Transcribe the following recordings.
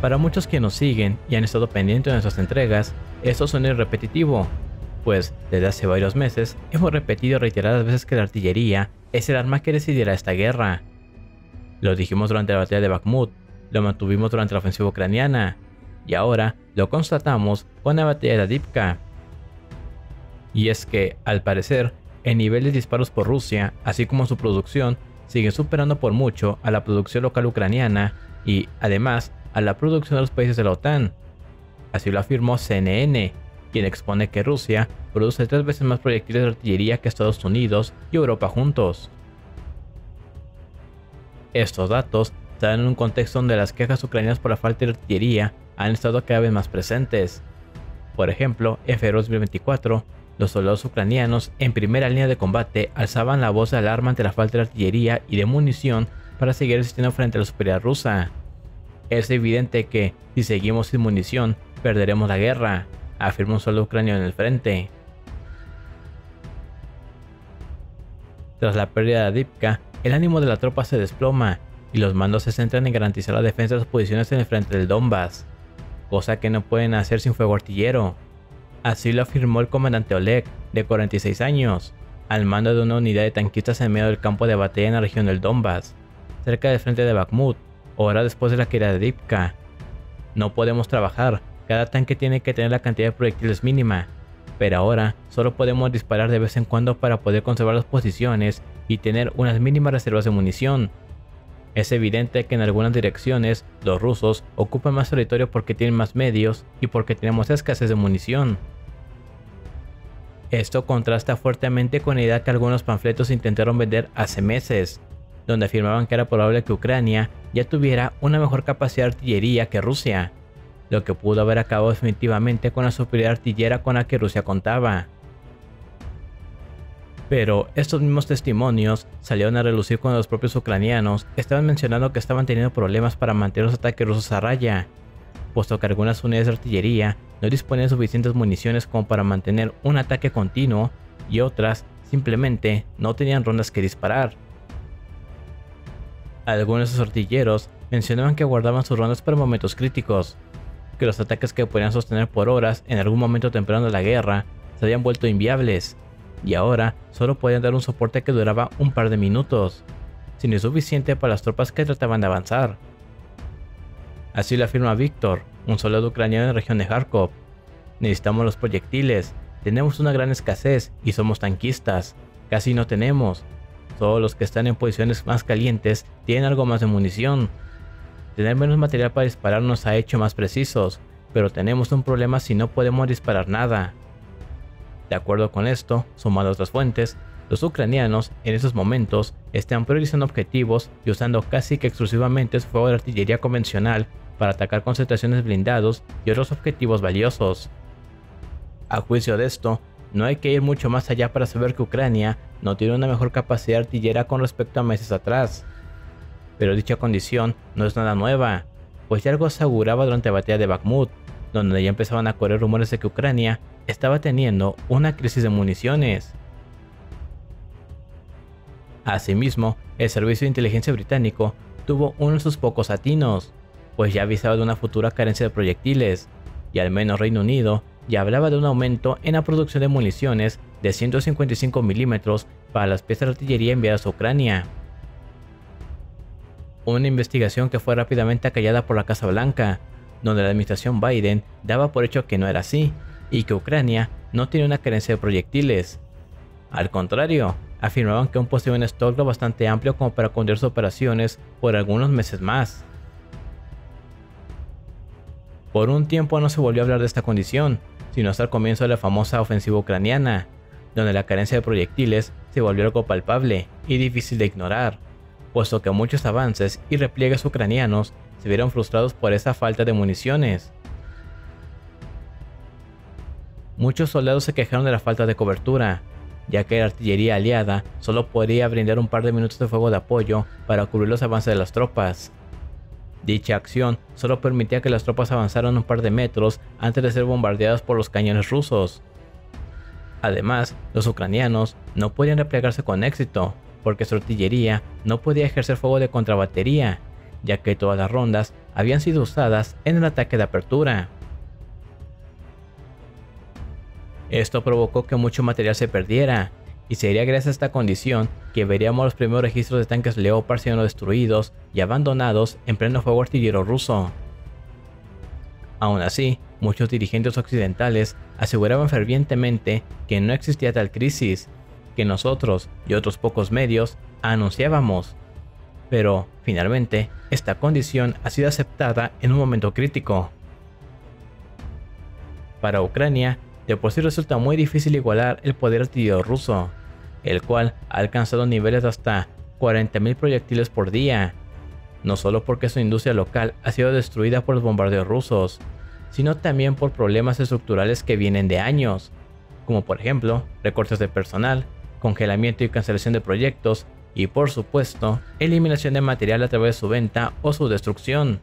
Para muchos que nos siguen y han estado pendientes de nuestras entregas, esto suena repetitivo, pues desde hace varios meses hemos repetido reiteradas veces que la artillería es el arma que decidirá esta guerra. Lo dijimos durante la batalla de Bakhmut, lo mantuvimos durante la ofensiva ucraniana, y ahora lo constatamos con la batalla de Adipka. Y es que, al parecer, el nivel de disparos por Rusia, así como su producción, sigue superando por mucho a la producción local ucraniana y, además, a la producción de los países de la OTAN. Así lo afirmó CNN, quien expone que Rusia produce tres veces más proyectiles de artillería que Estados Unidos y Europa juntos. Estos datos se dan en un contexto donde las quejas ucranianas por la falta de artillería han estado cada vez más presentes. Por ejemplo, en febrero de 2024, los soldados ucranianos en primera línea de combate alzaban la voz de alarma ante la falta de artillería y de munición para seguir existiendo frente a la superioridad rusa. Es evidente que, si seguimos sin munición, perderemos la guerra, afirmó un soldado ucraniano en el frente. Tras la pérdida de Adipka, el ánimo de la tropa se desploma y los mandos se centran en garantizar la defensa de las posiciones en el frente del Donbass, cosa que no pueden hacer sin fuego artillero. Así lo afirmó el comandante Oleg, de 46 años, al mando de una unidad de tanquistas en medio del campo de batalla en la región del Donbass, cerca del frente de Bakhmut, hora después de la caída de Adipka. No podemos trabajar, cada tanque tiene que tener la cantidad de proyectiles mínima, pero ahora solo podemos disparar de vez en cuando para poder conservar las posiciones y tener unas mínimas reservas de munición. Es evidente que en algunas direcciones los rusos ocupan más territorio porque tienen más medios y porque tenemos escasez de munición. Esto contrasta fuertemente con la idea que algunos panfletos intentaron vender hace meses, donde afirmaban que era probable que Ucrania ya tuviera una mejor capacidad de artillería que Rusia, lo que pudo haber acabado definitivamente con la superioridad artillera con la que Rusia contaba. Pero estos mismos testimonios salieron a relucir cuando los propios ucranianos estaban mencionando que estaban teniendo problemas para mantener los ataques rusos a raya, puesto que algunas unidades de artillería no disponían de suficientes municiones como para mantener un ataque continuo y otras simplemente no tenían rondas que disparar. Algunos de esos artilleros mencionaban que guardaban sus rondas para momentos críticos, que los ataques que podían sostener por horas en algún momento temprano de la guerra se habían vuelto inviables y ahora solo podían dar un soporte que duraba un par de minutos, sin el suficiente para las tropas que trataban de avanzar. Así lo afirma Víctor, un soldado ucraniano en la región de Kharkov. Necesitamos los proyectiles, tenemos una gran escasez y somos tanquistas, casi no tenemos. Solo los que están en posiciones más calientes tienen algo más de munición. Tener menos material para disparar nos ha hecho más precisos, pero tenemos un problema si no podemos disparar nada. De acuerdo con esto, sumado a otras fuentes, los ucranianos en esos momentos están priorizando objetivos y usando casi que exclusivamente su fuego de artillería convencional para atacar concentraciones blindados y otros objetivos valiosos. A juicio de esto, no hay que ir mucho más allá para saber que Ucrania no tiene una mejor capacidad artillera con respecto a meses atrás. Pero dicha condición no es nada nueva, pues ya algo se durante la batalla de Bakhmut, donde ya empezaban a correr rumores de que Ucrania estaba teniendo una crisis de municiones. Asimismo, el servicio de inteligencia británico tuvo uno de sus pocos atinos, pues ya avisaba de una futura carencia de proyectiles, y al menos Reino Unido ya hablaba de un aumento en la producción de municiones de 155 milímetros para las piezas de artillería enviadas a Ucrania. Una investigación que fue rápidamente acallada por la Casa Blanca, donde la administración Biden daba por hecho que no era así, y que Ucrania no tiene una carencia de proyectiles. Al contrario, afirmaban que aún posee un stock bastante amplio como para conducir sus operaciones por algunos meses más. Por un tiempo no se volvió a hablar de esta condición, sino hasta el comienzo de la famosa ofensiva ucraniana, donde la carencia de proyectiles se volvió algo palpable y difícil de ignorar, puesto que muchos avances y repliegues ucranianos se vieron frustrados por esa falta de municiones. Muchos soldados se quejaron de la falta de cobertura, ya que la artillería aliada solo podía brindar un par de minutos de fuego de apoyo para cubrir los avances de las tropas. Dicha acción solo permitía que las tropas avanzaran un par de metros antes de ser bombardeadas por los cañones rusos. Además, los ucranianos no podían replegarse con éxito, porque su artillería no podía ejercer fuego de contrabatería, ya que todas las rondas habían sido usadas en el ataque de apertura. Esto provocó que mucho material se perdiera, y sería gracias a esta condición que veríamos los primeros registros de tanques Leopard siendo destruidos y abandonados en pleno fuego artillero ruso. Aún así, muchos dirigentes occidentales aseguraban fervientemente que no existía tal crisis, que nosotros y otros pocos medios anunciábamos. Pero, finalmente, esta condición ha sido aceptada en un momento crítico. Para Ucrania, de por sí resulta muy difícil igualar el poder artillero ruso, el cual ha alcanzado niveles de hasta 40.000 proyectiles por día, no solo porque su industria local ha sido destruida por los bombardeos rusos, sino también por problemas estructurales que vienen de años, como por ejemplo recortes de personal, congelamiento y cancelación de proyectos, y por supuesto, eliminación de material a través de su venta o su destrucción.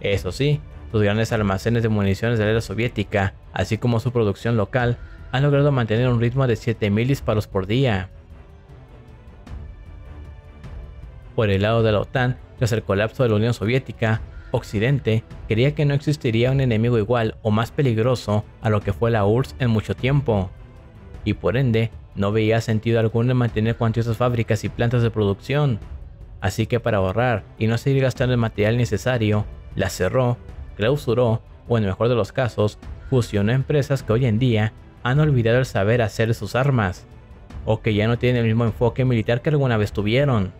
Eso sí, sus grandes almacenes de municiones de la era soviética, así como su producción local, han logrado mantener un ritmo de 7.000 disparos por día. Por el lado de la OTAN, tras el colapso de la Unión Soviética, Occidente creía que no existiría un enemigo igual o más peligroso a lo que fue la URSS en mucho tiempo, y por ende no veía sentido alguno en mantener cuantiosas fábricas y plantas de producción, así que para ahorrar y no seguir gastando el material necesario, la cerró, clausuró o en el mejor de los casos, fusionó empresas que hoy en día han olvidado el saber hacer sus armas, o que ya no tienen el mismo enfoque militar que alguna vez tuvieron.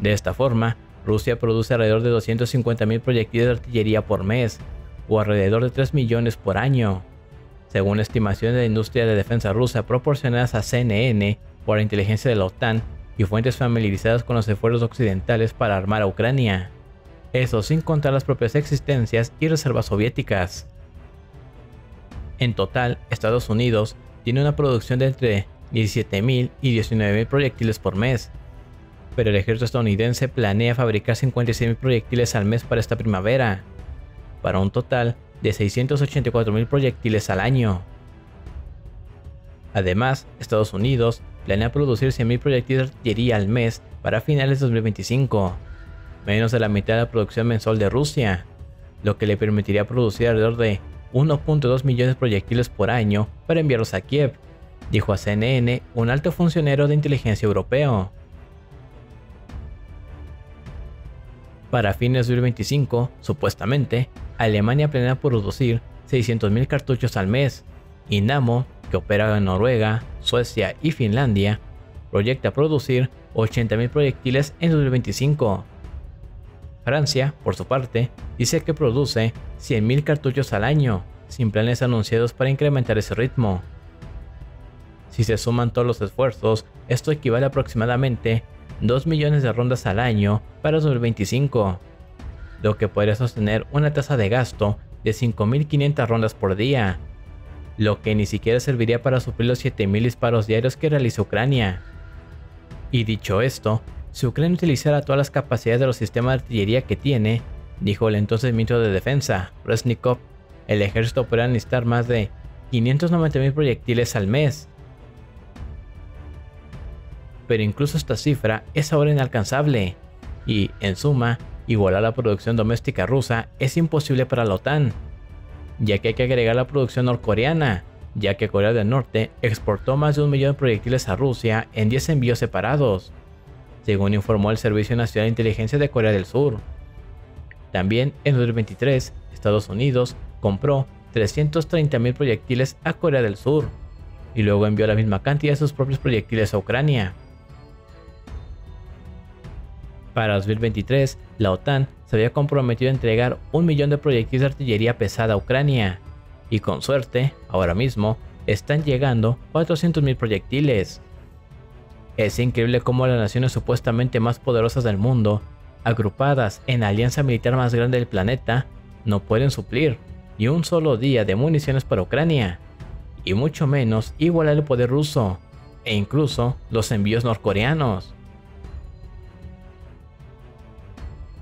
De esta forma, Rusia produce alrededor de 250.000 proyectiles de artillería por mes, o alrededor de 3 millones por año, según estimaciones de la industria de defensa rusa proporcionadas a CNN por la inteligencia de la OTAN y fuentes familiarizadas con los esfuerzos occidentales para armar a Ucrania. Eso sin contar las propias existencias y reservas soviéticas. En total, Estados Unidos tiene una producción de entre 17.000 y 19.000 proyectiles por mes, pero el ejército estadounidense planea fabricar 56.000 proyectiles al mes para esta primavera, para un total de 684.000 proyectiles al año. Además, Estados Unidos planea producir 100.000 proyectiles de artillería al mes para finales de 2025, menos de la mitad de la producción mensual de Rusia, lo que le permitiría producir alrededor de 1.2 millones de proyectiles por año para enviarlos a Kiev, dijo a CNN un alto funcionario de inteligencia europeo. Para fines de 2025, supuestamente, Alemania planea producir 600.000 cartuchos al mes, y Namo, que opera en Noruega, Suecia y Finlandia, proyecta producir 80.000 proyectiles en 2025. Francia, por su parte, dice que produce 100.000 cartuchos al año, sin planes anunciados para incrementar ese ritmo. Si se suman todos los esfuerzos, esto equivale aproximadamente 2 millones de rondas al año para 2025, lo que podría sostener una tasa de gasto de 5.500 rondas por día, lo que ni siquiera serviría para suplir los 7.000 disparos diarios que realiza Ucrania. Y dicho esto, si Ucrania utilizara todas las capacidades de los sistemas de artillería que tiene, dijo el entonces ministro de Defensa, Resnikov, el ejército podría necesitar más de 590.000 proyectiles al mes, pero incluso esta cifra es ahora inalcanzable, y, en suma, igualar la producción doméstica rusa es imposible para la OTAN, ya que hay que agregar la producción norcoreana, ya que Corea del Norte exportó más de un millón de proyectiles a Rusia en 10 envíos separados, según informó el Servicio Nacional de Inteligencia de Corea del Sur. También en 2023, Estados Unidos compró 330.000 proyectiles a Corea del Sur, y luego envió la misma cantidad de sus propios proyectiles a Ucrania. Para 2023, la OTAN se había comprometido a entregar un millón de proyectiles de artillería pesada a Ucrania, y con suerte, ahora mismo, están llegando 400.000 proyectiles. Es increíble cómo las naciones supuestamente más poderosas del mundo, agrupadas en la alianza militar más grande del planeta, no pueden suplir ni un solo día de municiones para Ucrania, y mucho menos igualar el poder ruso, e incluso los envíos norcoreanos.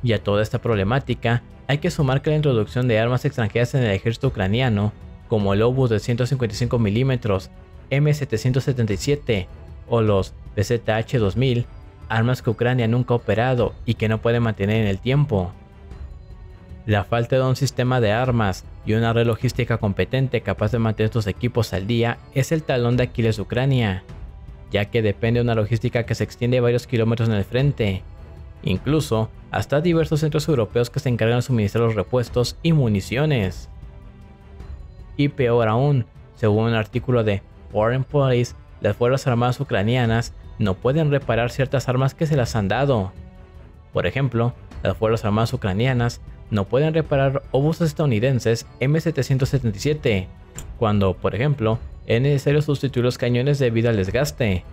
Y a toda esta problemática hay que sumar que la introducción de armas extranjeras en el ejército ucraniano, como el Obus de 155 mm, M777 o los PZH-2000, armas que Ucrania nunca ha operado y que no puede mantener en el tiempo. La falta de un sistema de armas y una red logística competente capaz de mantener estos equipos al día es el talón de Aquiles de Ucrania, ya que depende de una logística que se extiende varios kilómetros en el frente. Incluso hasta diversos centros europeos que se encargan de suministrar los repuestos y municiones. Y peor aún, según un artículo de Foreign Police, las Fuerzas Armadas ucranianas no pueden reparar ciertas armas que se las han dado. Por ejemplo, las Fuerzas Armadas ucranianas no pueden reparar obuses estadounidenses M777, cuando, por ejemplo, es necesario sustituir los cañones debido al desgaste.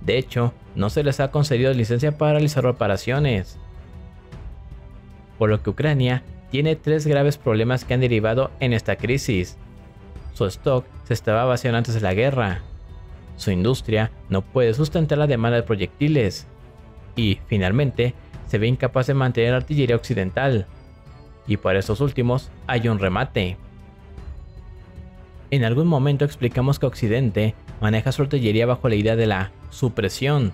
De hecho, no se les ha concedido licencia para realizar reparaciones. Por lo que Ucrania tiene tres graves problemas que han derivado en esta crisis. Su stock se estaba vaciando antes de la guerra. Su industria no puede sustentar la demanda de proyectiles. Y, finalmente, se ve incapaz de mantener artillería occidental. Y para estos últimos hay un remate. En algún momento explicamos que Occidente maneja su artillería bajo la idea de la supresión,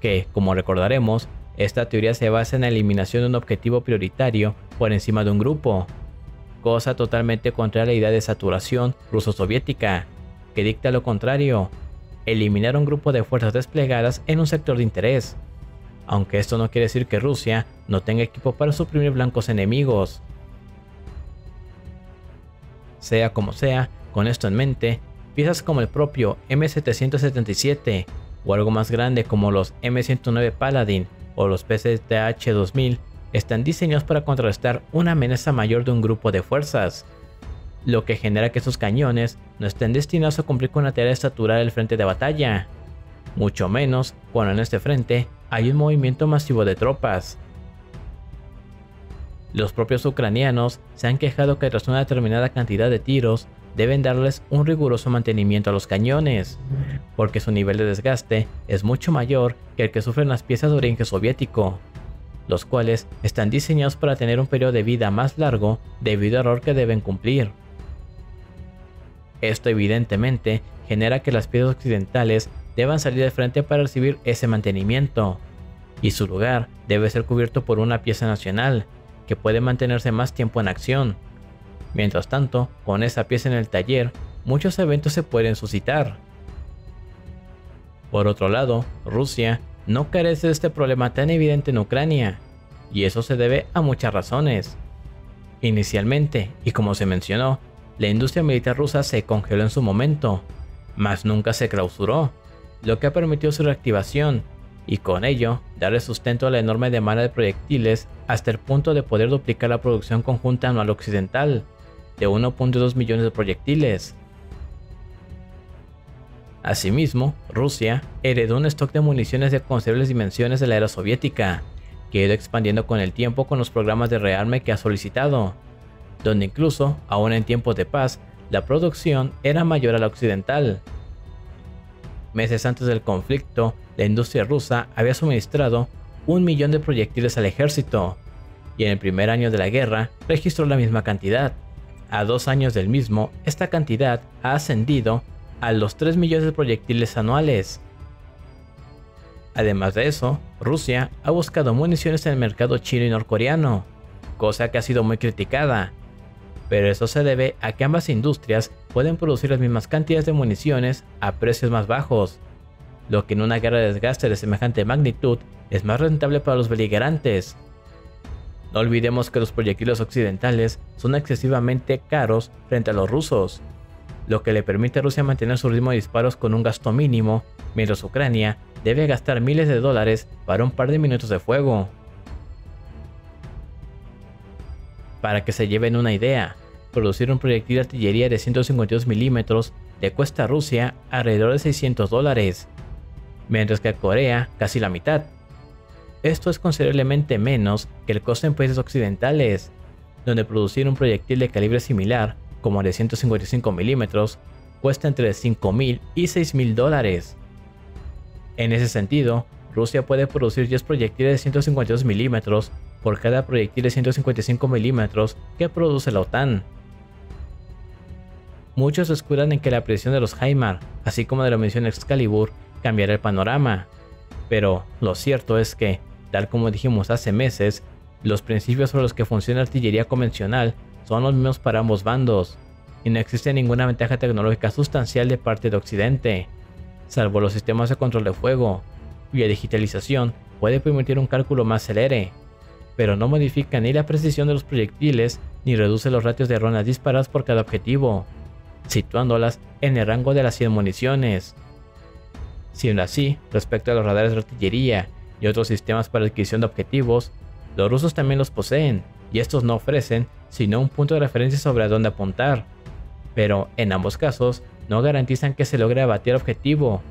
que, como recordaremos, esta teoría se basa en la eliminación de un objetivo prioritario por encima de un grupo, cosa totalmente contraria a la idea de saturación ruso-soviética, que dicta lo contrario, eliminar un grupo de fuerzas desplegadas en un sector de interés, aunque esto no quiere decir que Rusia no tenga equipo para suprimir blancos enemigos. Sea como sea, con esto en mente, piezas como el propio M777 o algo más grande como los M109 Paladin o los PCTH-2000 están diseñados para contrarrestar una amenaza mayor de un grupo de fuerzas, lo que genera que sus cañones no estén destinados a cumplir con la tarea de saturar el frente de batalla, mucho menos cuando en este frente hay un movimiento masivo de tropas. Los propios ucranianos se han quejado que tras una determinada cantidad de tiros deben darles un riguroso mantenimiento a los cañones, porque su nivel de desgaste es mucho mayor que el que sufren las piezas de origen soviético, los cuales están diseñados para tener un periodo de vida más largo debido al error que deben cumplir. Esto evidentemente genera que las piezas occidentales deban salir de frente para recibir ese mantenimiento, y su lugar debe ser cubierto por una pieza nacional que puede mantenerse más tiempo en acción, Mientras tanto, con esa pieza en el taller, muchos eventos se pueden suscitar. Por otro lado, Rusia no carece de este problema tan evidente en Ucrania, y eso se debe a muchas razones. Inicialmente, y como se mencionó, la industria militar rusa se congeló en su momento, mas nunca se clausuró, lo que ha permitido su reactivación y con ello darle sustento a la enorme demanda de proyectiles hasta el punto de poder duplicar la producción conjunta anual occidental de 1.2 millones de proyectiles. Asimismo, Rusia heredó un stock de municiones de considerables dimensiones de la era soviética, que ha ido expandiendo con el tiempo con los programas de rearme que ha solicitado, donde incluso, aún en tiempos de paz, la producción era mayor a la occidental. Meses antes del conflicto, la industria rusa había suministrado un millón de proyectiles al ejército, y en el primer año de la guerra registró la misma cantidad. A dos años del mismo, esta cantidad ha ascendido a los 3 millones de proyectiles anuales. Además de eso, Rusia ha buscado municiones en el mercado chino y norcoreano, cosa que ha sido muy criticada, pero eso se debe a que ambas industrias pueden producir las mismas cantidades de municiones a precios más bajos, lo que en una guerra de desgaste de semejante magnitud es más rentable para los beligerantes. No olvidemos que los proyectiles occidentales son excesivamente caros frente a los rusos, lo que le permite a Rusia mantener su ritmo de disparos con un gasto mínimo, mientras Ucrania debe gastar miles de dólares para un par de minutos de fuego. Para que se lleven una idea, producir un proyectil de artillería de 152 milímetros le cuesta a Rusia alrededor de 600 dólares, mientras que a Corea casi la mitad. Esto es considerablemente menos que el costo en países occidentales, donde producir un proyectil de calibre similar, como el de 155 milímetros, cuesta entre 5.000 y 6.000 dólares. En ese sentido, Rusia puede producir 10 proyectiles de 152 milímetros por cada proyectil de 155 milímetros que produce la OTAN. Muchos escudan en que la presión de los HIMAR, así como de la munición Excalibur, cambiará el panorama, Pero lo cierto es que, tal como dijimos hace meses, los principios sobre los que funciona artillería convencional son los mismos para ambos bandos, y no existe ninguna ventaja tecnológica sustancial de parte de Occidente, salvo los sistemas de control de fuego, cuya digitalización puede permitir un cálculo más celere, pero no modifica ni la precisión de los proyectiles ni reduce los ratios de rondas disparadas por cada objetivo, situándolas en el rango de las 100 municiones. Siendo así, respecto a los radares de artillería y otros sistemas para adquisición de objetivos, los rusos también los poseen, y estos no ofrecen sino un punto de referencia sobre a dónde apuntar, pero en ambos casos no garantizan que se logre abatir objetivo,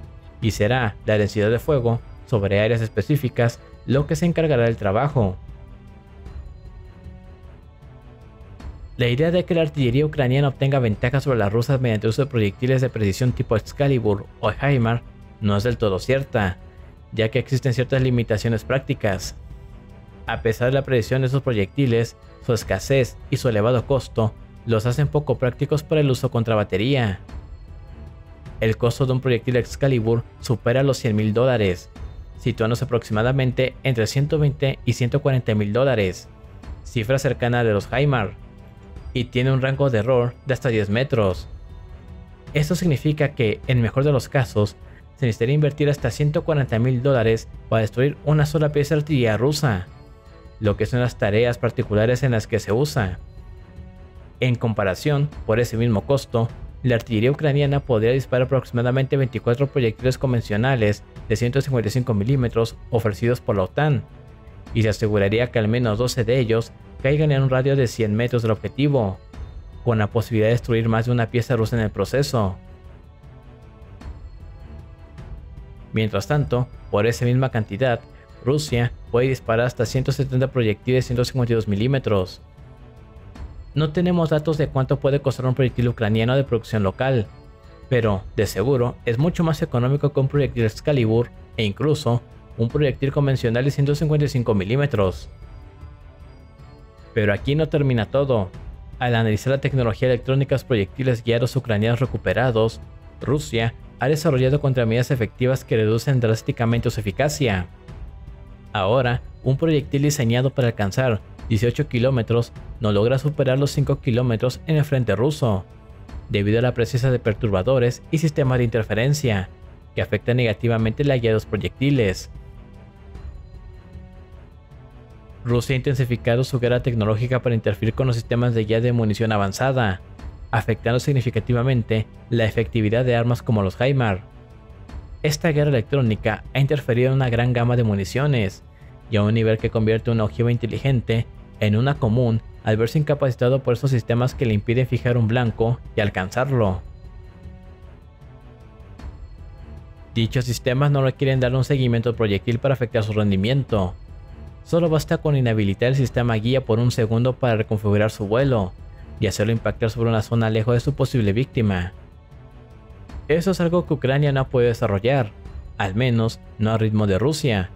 y será la densidad de fuego sobre áreas específicas lo que se encargará del trabajo. La idea de que la artillería ucraniana obtenga ventaja sobre las rusas mediante uso de proyectiles de precisión tipo Excalibur o HIMAR no es del todo cierta, ya que existen ciertas limitaciones prácticas. A pesar de la precisión de esos proyectiles, su escasez y su elevado costo los hacen poco prácticos para el uso contra batería. El costo de un proyectil Excalibur supera los 100 mil dólares, situándose aproximadamente entre 120 y 140 mil dólares, cifra cercana de los HIMAR, y tiene un rango de error de hasta 10 metros. Esto significa que, en mejor de los casos, se necesitaría invertir hasta 140 mil dólares para destruir una sola pieza de artillería rusa, lo que son las tareas particulares en las que se usa. En comparación, por ese mismo costo, la artillería ucraniana podría disparar aproximadamente 24 proyectiles convencionales de 155 milímetros ofrecidos por la OTAN, y se aseguraría que al menos 12 de ellos caigan en un radio de 100 metros del objetivo, con la posibilidad de destruir más de una pieza rusa en el proceso. Mientras tanto, por esa misma cantidad, Rusia puede disparar hasta 170 proyectiles de 152 milímetros. No tenemos datos de cuánto puede costar un proyectil ucraniano de producción local, pero de seguro es mucho más económico que un proyectil Excalibur e incluso un proyectil convencional de 155 milímetros. Pero aquí no termina todo. Al analizar la tecnología electrónica los proyectiles guiados ucranianos recuperados, Rusia ha desarrollado contramedidas efectivas que reducen drásticamente su eficacia. Ahora, un proyectil diseñado para alcanzar 18 kilómetros no logra superar los 5 kilómetros en el frente ruso, debido a la presencia de perturbadores y sistemas de interferencia, que afectan negativamente la guía de los proyectiles. Rusia ha intensificado su guerra tecnológica para interferir con los sistemas de guía de munición avanzada, afectando significativamente la efectividad de armas como los HIMAR. Esta guerra electrónica ha interferido en una gran gama de municiones, y a un nivel que convierte una ojiva inteligente en una común al verse incapacitado por esos sistemas que le impiden fijar un blanco y alcanzarlo. Dichos sistemas no requieren dar un seguimiento al proyectil para afectar su rendimiento. Solo basta con inhabilitar el sistema guía por un segundo para reconfigurar su vuelo y hacerlo impactar sobre una zona lejos de su posible víctima. Eso es algo que Ucrania no puede desarrollar, al menos no a ritmo de Rusia,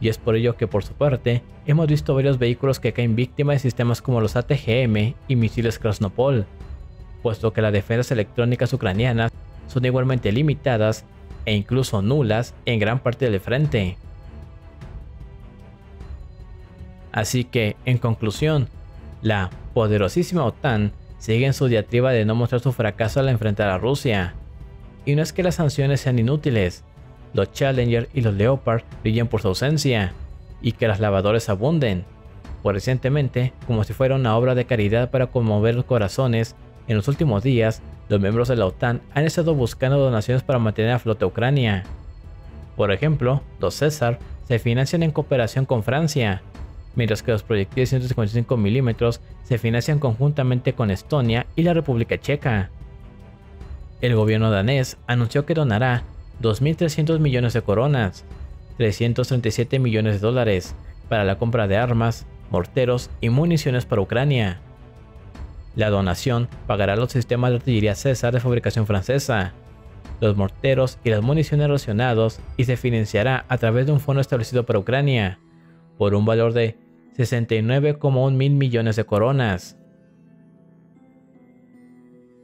y es por ello que por su parte hemos visto varios vehículos que caen víctimas de sistemas como los ATGM y misiles Krasnopol, puesto que las defensas electrónicas ucranianas son igualmente limitadas e incluso nulas en gran parte del frente. Así que, en conclusión, la poderosísima OTAN sigue en su diatriba de no mostrar su fracaso al enfrentar a Rusia. Y no es que las sanciones sean inútiles, los Challenger y los Leopard brillan por su ausencia, y que las lavadores abunden. Por recientemente, como si fuera una obra de caridad para conmover los corazones, en los últimos días, los miembros de la OTAN han estado buscando donaciones para mantener a flota Ucrania. Por ejemplo, los César se financian en cooperación con Francia, mientras que los proyectiles 155 mm se financian conjuntamente con Estonia y la República Checa. El gobierno danés anunció que donará 2.300 millones de coronas, 337 millones de dólares para la compra de armas, morteros y municiones para Ucrania. La donación pagará los sistemas de artillería César de fabricación francesa, los morteros y las municiones relacionados y se financiará a través de un fondo establecido para Ucrania, por un valor de 69,1 mil millones de coronas.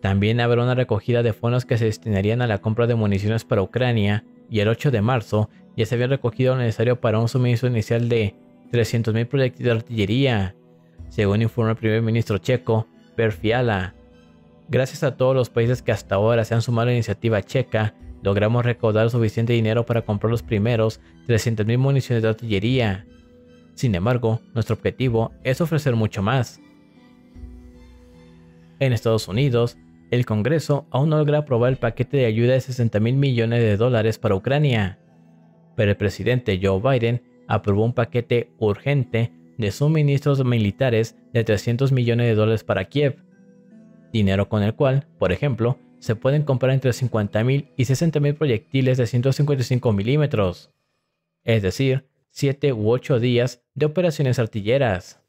También habrá una recogida de fondos que se destinarían a la compra de municiones para Ucrania y el 8 de marzo ya se había recogido lo necesario para un suministro inicial de 300.000 proyectiles de artillería, según informó el primer ministro checo, Per Fiala. Gracias a todos los países que hasta ahora se han sumado a la iniciativa checa, logramos recaudar suficiente dinero para comprar los primeros 300.000 municiones de artillería. Sin embargo, nuestro objetivo es ofrecer mucho más. En Estados Unidos, el Congreso aún no logra aprobar el paquete de ayuda de 60 mil millones de dólares para Ucrania, pero el presidente Joe Biden aprobó un paquete urgente de suministros militares de 300 millones de dólares para Kiev, dinero con el cual, por ejemplo, se pueden comprar entre 50.000 y 60.000 proyectiles de 155 milímetros, es decir, 7 u 8 días de operaciones artilleras.